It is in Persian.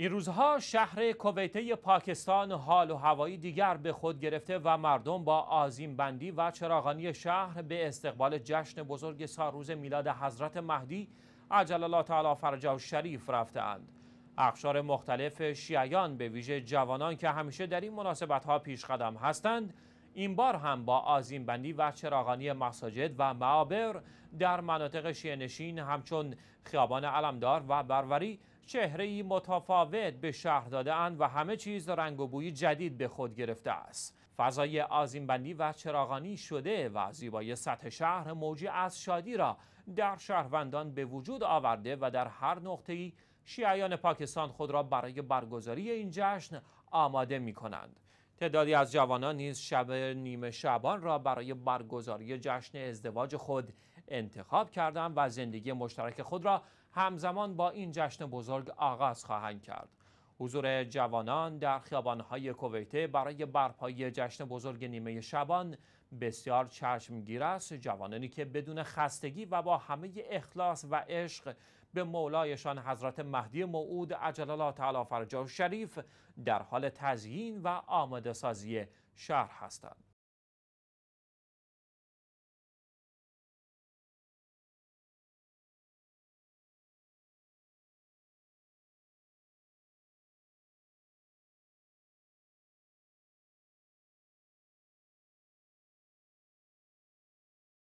این روزها شهر کویته پاکستان حال و هوایی دیگر به خود گرفته و مردم با آزیم بندی و چراغانی شهر به استقبال جشن بزرگ ساروز میلاد حضرت مهدی عجل الله تعالی فرجه و شریف رفتند. اخشار مختلف شیعیان به ویژه جوانان که همیشه در این مناسبت ها پیش قدم هستند این بار هم با آزیم بندی و چراغانی مساجد و معابر در مناطق شیعه همچون خیابان علمدار و بروری چهره متفاوت به شهر داده اند و همه چیز رنگ و بوی جدید به خود گرفته است. فضای آزیم بندی و چراغانی شده و زیبای سطح شهر موجی از شادی را در شهروندان به وجود آورده و در هر نقطه‌ای شیعیان پاکستان خود را برای برگزاری این جشن آماده می کنند. تعدادی از جوانان نیز شب نیمه شبان را برای برگزاری جشن ازدواج خود انتخاب کردند و زندگی مشترک خود را همزمان با این جشن بزرگ آغاز خواهند کرد. حضور جوانان در خیابانهای کویته برای برپایی جشن بزرگ نیمه شبان بسیار چشمگیر است. جوانانی که بدون خستگی و با همه اخلاص و عشق به مولایشان حضرت مهدی موعود عجل الله تعالی فرجه شریف در حال تزیین و آماده سازی شهر هستند.